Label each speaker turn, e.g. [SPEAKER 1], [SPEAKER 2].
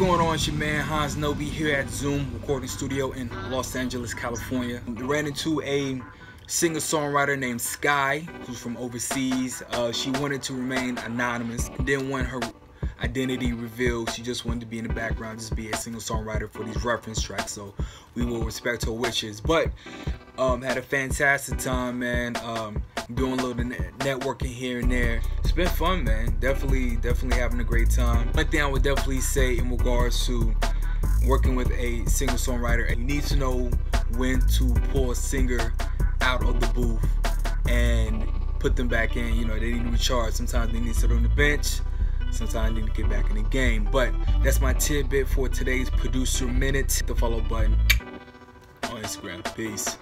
[SPEAKER 1] going on? It's your man Hanz Nobe here at Zoom Recording Studio in Los Angeles, California. We ran into a singer-songwriter named Sky, who's from overseas. Uh, she wanted to remain anonymous, didn't want her identity revealed. She just wanted to be in the background, just be a singer-songwriter for these reference tracks. So we will respect her wishes. But um, had a fantastic time, man. Um, doing a little networking here and there. It's been fun, man. Definitely, definitely having a great time. One thing I would definitely say in regards to working with a singer-songwriter, you need to know when to pull a singer out of the booth and put them back in. You know, they need to recharge. Sometimes they need to sit on the bench. Sometimes they need to get back in the game. But that's my tidbit for today's producer minute. The follow button on Instagram. Peace.